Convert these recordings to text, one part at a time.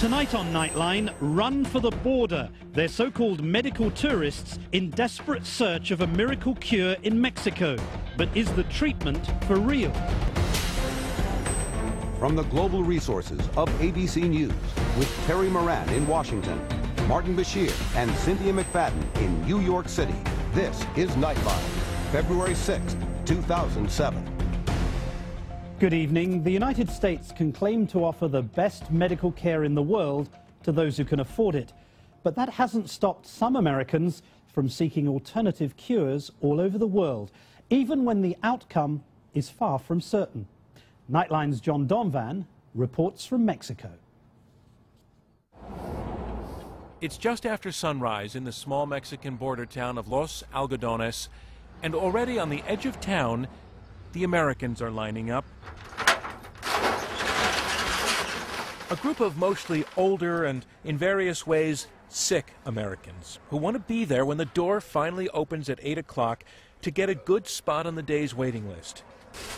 Tonight on Nightline, run for the border. They're so-called medical tourists in desperate search of a miracle cure in Mexico. But is the treatment for real? From the global resources of ABC News, with Terry Moran in Washington, Martin Bashir and Cynthia McFadden in New York City, this is Nightline, February 6th, 2007. Good evening. The United States can claim to offer the best medical care in the world to those who can afford it. But that hasn't stopped some Americans from seeking alternative cures all over the world, even when the outcome is far from certain. Nightline's John Donvan reports from Mexico. It's just after sunrise in the small Mexican border town of Los Algodones, and already on the edge of town, the Americans are lining up. A group of mostly older and, in various ways, sick Americans who want to be there when the door finally opens at 8 o'clock to get a good spot on the day's waiting list.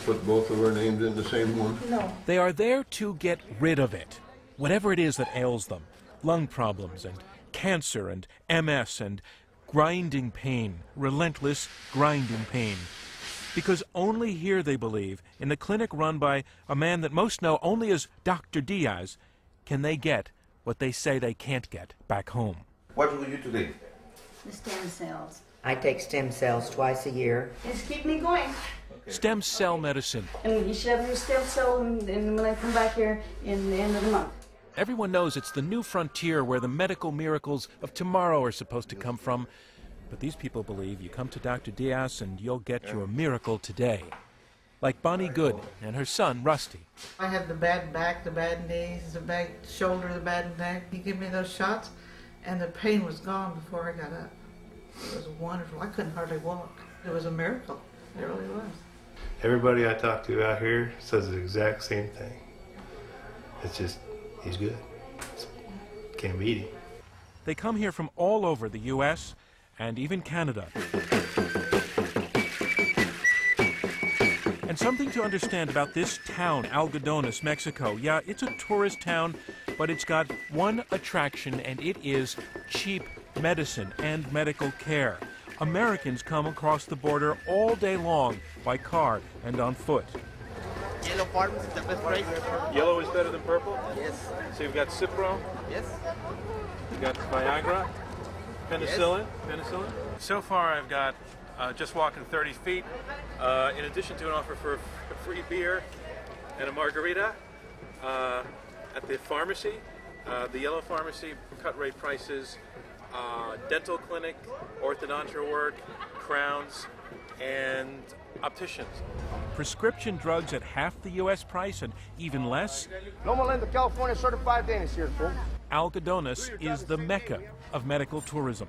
Put both of our names in the same one? No. They are there to get rid of it, whatever it is that ails them lung problems and cancer and MS and grinding pain, relentless grinding pain because only here, they believe, in the clinic run by a man that most know only as Dr. Diaz, can they get what they say they can't get back home. What will you do today? The stem cells. I take stem cells twice a year. Just keep me going. Okay. Stem cell medicine. And you should have your stem cell and when I come back here in the end of the month. Everyone knows it's the new frontier where the medical miracles of tomorrow are supposed to come from. But these people believe you come to Dr. Diaz and you'll get your miracle today. Like Bonnie Good and her son, Rusty. I had the bad back, the bad knees, the bad shoulder, the bad neck. He gave me those shots, and the pain was gone before I got up. It was wonderful. I couldn't hardly walk. It was a miracle. It really was. Everybody I talk to out here says the exact same thing. It's just, he's good. Can't beat him. They come here from all over the U.S., and even Canada. And something to understand about this town, Algodones, Mexico. Yeah, it's a tourist town, but it's got one attraction, and it is cheap medicine and medical care. Americans come across the border all day long by car and on foot. Yellow farms is the best price. Yellow is better than purple? Yes. So you've got Cipro? Yes. You've got Viagra? Penicillin? Yes. Penicillin? So far, I've got uh, just walking 30 feet, uh, in addition to an offer for a free beer and a margarita uh, at the pharmacy, uh, the Yellow Pharmacy, cut rate prices, uh, dental clinic, orthodontia work, crowns, and opticians. Prescription drugs at half the U.S. price and even less. Loma Linda, California certified dentist here, folks. Algodones is the mecca of medical tourism.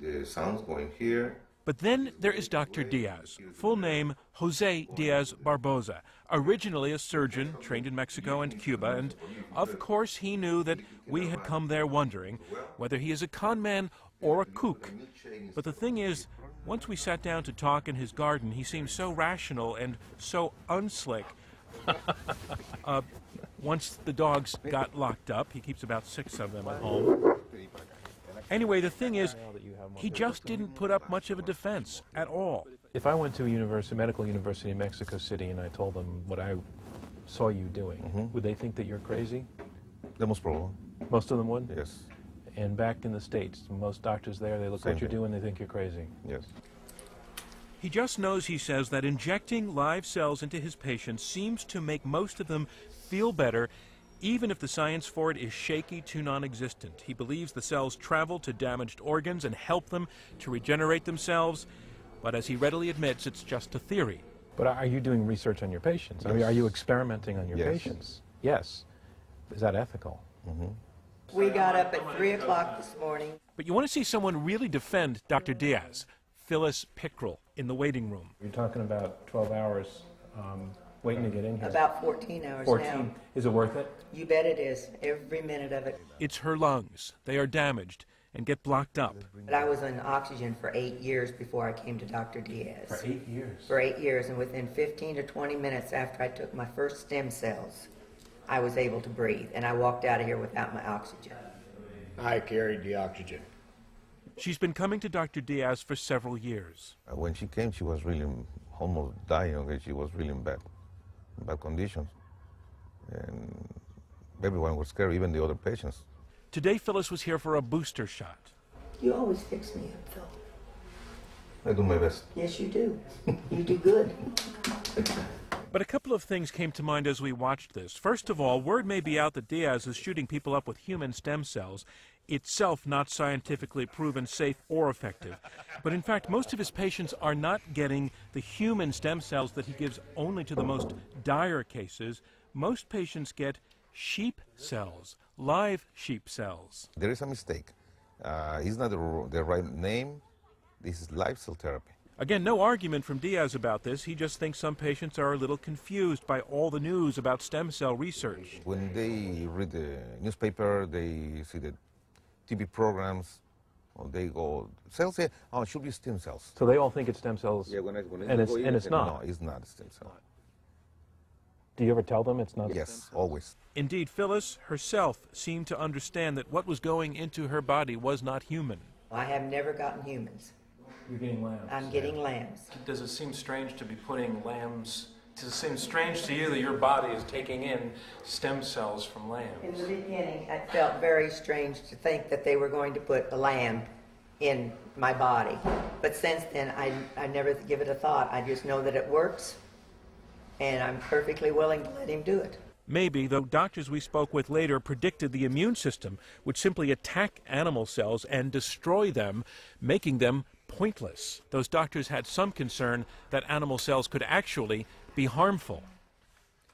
The sound's going here. But then there is Dr. Diaz, full name Jose Diaz Barboza, originally a surgeon trained in Mexico and Cuba, and of course he knew that we had come there wondering whether he is a con man or a kook. But the thing is, once we sat down to talk in his garden, he seemed so rational and so unslick. uh, once the dogs got locked up, he keeps about six of them at home. Anyway, the thing is, he just didn't put up much of a defense at all. If I went to a university, medical university in Mexico City and I told them what I saw you doing, mm -hmm. would they think that you're crazy? The most probably. Most of them would? Yes. And back in the States, most doctors there, they look Same what you're thing. doing, they think you're crazy. Yes. He just knows, he says, that injecting live cells into his patients seems to make most of them feel better even if the science for it is shaky to non-existent. He believes the cells travel to damaged organs and help them to regenerate themselves, but as he readily admits, it's just a theory. But are you doing research on your patients? Yes. I mean, are you experimenting on your yes. patients? Yes. Is that ethical? Mm -hmm. We got up at 3 o'clock this morning. But you want to see someone really defend Dr. Diaz, Phyllis Pickrell, in the waiting room. You're talking about 12 hours um, waiting to get in here? About 14 hours 14. now. Is it worth it? You bet it is. Every minute of it. It's her lungs. They are damaged and get blocked up. But I was on oxygen for eight years before I came to Dr. Diaz. For eight years? For eight years, and within 15 to 20 minutes after I took my first stem cells, I was able to breathe, and I walked out of here without my oxygen. I carried the oxygen. She's been coming to Dr. Diaz for several years. Uh, When she came, she was really almost dying. Okay, she was really in bad, bad conditions, and everyone was scared, even the other patients. Today, Phyllis was here for a booster shot. You always fix me up, Phil. I do my best. Yes, you do. You do good. But a couple of things came to mind as we watched this. First of all, word may be out that Diaz is shooting people up with human stem cells, itself not scientifically proven safe or effective. But in fact, most of his patients are not getting the human stem cells that he gives only to the most dire cases. Most patients get sheep cells, live sheep cells. There is a mistake. Uh, it's not the, the right name. This is live cell therapy. Again, no argument from Diaz about this. He just thinks some patients are a little confused by all the news about stem cell research. When they read the newspaper, they see the TV programs, or they go, cells, yeah, oh, it should be stem cells. So they all think it's stem cells, Yeah, when I, when I and, it's, go in, and it's not. No, it's not a stem cell. Do you ever tell them it's not? Yes, always. Indeed, Phyllis herself seemed to understand that what was going into her body was not human. I have never gotten humans. You're getting lambs. I'm getting lambs. Does it seem strange to be putting lambs? Does it seem strange to you that your body is taking in stem cells from lambs? In the beginning, it felt very strange to think that they were going to put a lamb in my body. But since then, I, I never give it a thought. I just know that it works, and I'm perfectly willing to let him do it. Maybe, though doctors we spoke with later predicted the immune system would simply attack animal cells and destroy them, making them pointless. Those doctors had some concern that animal cells could actually be harmful.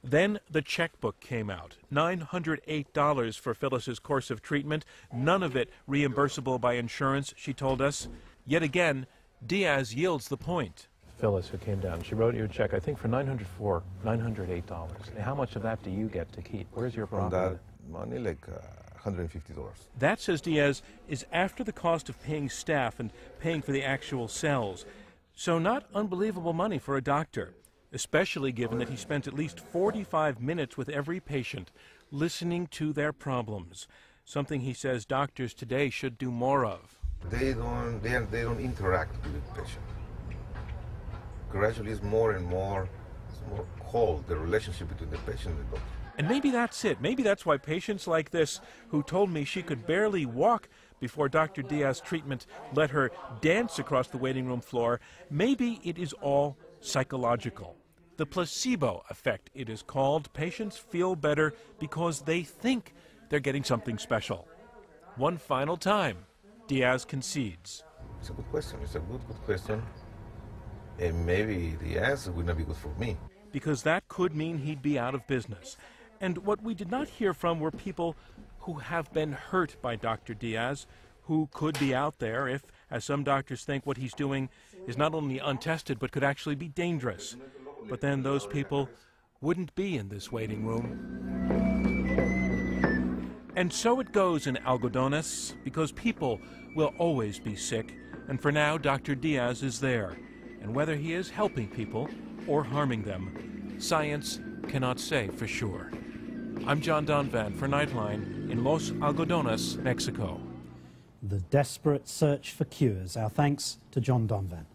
Then the checkbook came out $908 for Phyllis's course of treatment, none of it reimbursable by insurance, she told us. Yet again, Diaz yields the point. Phyllis, who came down, she wrote you a check, I think, for 904, $908. How much of that do you get to keep? Where's your From that money, like uh, $150. That, says Diaz, is after the cost of paying staff and paying for the actual cells. So, not unbelievable money for a doctor, especially given that he spent at least 45 minutes with every patient listening to their problems, something he says doctors today should do more of. They don't, they, they don't interact with the patient. Gradually, it's more and more, it's more cold, the relationship between the patient and the doctor. And maybe that's it. Maybe that's why patients like this, who told me she could barely walk before Dr. Diaz's treatment let her dance across the waiting room floor, maybe it is all psychological. The placebo effect, it is called. Patients feel better because they think they're getting something special. One final time, Diaz concedes. It's a good question. It's a good, good question. And maybe the answer would not be good for me. because that could mean he'd be out of business. And what we did not hear from were people who have been hurt by Dr. Diaz, who could be out there if, as some doctors think, what he's doing is not only untested but could actually be dangerous. But then those people wouldn't be in this waiting room. And so it goes in Algodones, because people will always be sick, and for now, Dr. Diaz is there. And whether he is helping people or harming them, science cannot say for sure. I'm John Donvan for Nightline in Los Algodones, Mexico. The desperate search for cures. Our thanks to John Donvan.